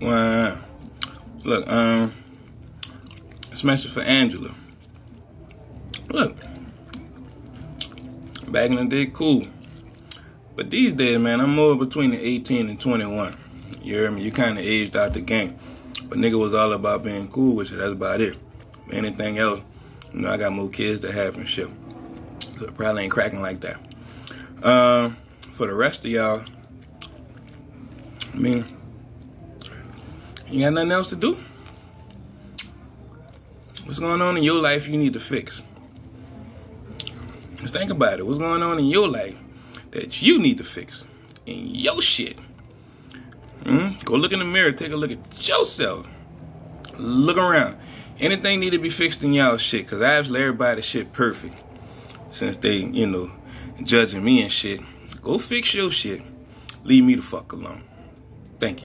Wow. Look, um, this message for Angela. Look, back in the day, cool. But these days, man, I'm more between the 18 and 21. You hear me? You kind of aged out the game. But nigga was all about being cool with you. That's about it. Anything else, you know, I got more kids to have and shit. So it probably ain't cracking like that. Um, for the rest of y'all, I mean, you got nothing else to do. What's going on in your life you need to fix? Just think about it. What's going on in your life that you need to fix in your shit? Hmm? Go look in the mirror. Take a look at yourself. Look around. Anything need to be fixed in y'all shit? Cause I asked everybody shit perfect since they, you know, judging me and shit. Go fix your shit. Leave me the fuck alone. Thank you.